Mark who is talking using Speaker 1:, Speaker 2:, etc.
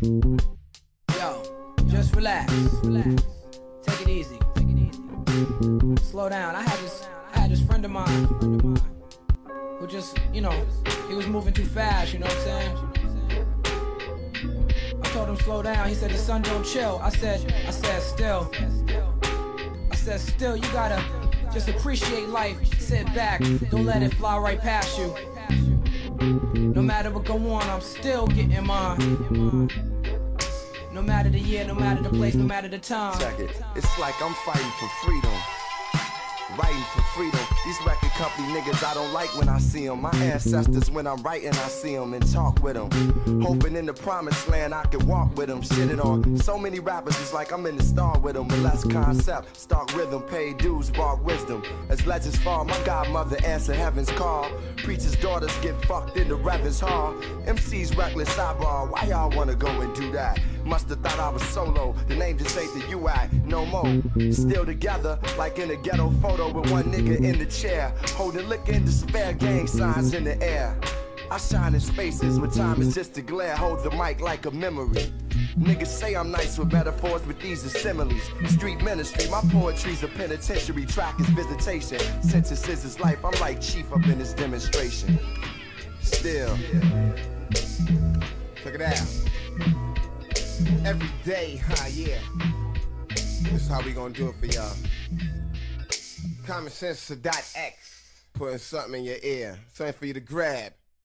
Speaker 1: Yo, just relax. Relax. Take it easy. Take it easy. Slow down. I had this I had this friend of mine who just, you know, he was moving too fast, you know what I'm saying? I told him slow down. He said the sun don't chill. I said, I said still. I said still. You gotta just appreciate life. Sit back. Don't let it fly right past you. No matter what go on, I'm still getting mine. No matter the year, no matter the place, no matter the time.
Speaker 2: Check it. It's like I'm fighting for freedom. Writing for freedom. These record company niggas I don't like when I see them. My ancestors, when I'm writing, I see them and talk with them. Hoping in the promised land I can walk with them. Shit it on. So many rappers, it's like I'm in the star with them. But less concept, start rhythm, pay dues, bar wisdom. As legends fall, my godmother answer heaven's call. Preachers' daughters get fucked in the reverend's hall. MC's reckless sidebar, why y'all wanna go and do that? Must have thought I was solo. The name just ain't the UI, no more. Still together, like in a ghetto photo with one nigga in the chair. Holding liquor in despair, gang signs in the air. I shine in spaces where time is just a glare. Hold the mic like a memory. Niggas say I'm nice with metaphors, but these are similes. Street ministry, my poetry's a penitentiary. Track is visitation. Sentences is his life. I'm like chief up in this demonstration. Still.
Speaker 3: Check it out. Every day, huh, yeah. This is how we gonna do it for y'all. Common Sense to dot X. Putting something in your ear. Something for you to grab.